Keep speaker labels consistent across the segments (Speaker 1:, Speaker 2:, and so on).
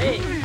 Speaker 1: Hey. Oh.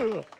Speaker 1: Ugh.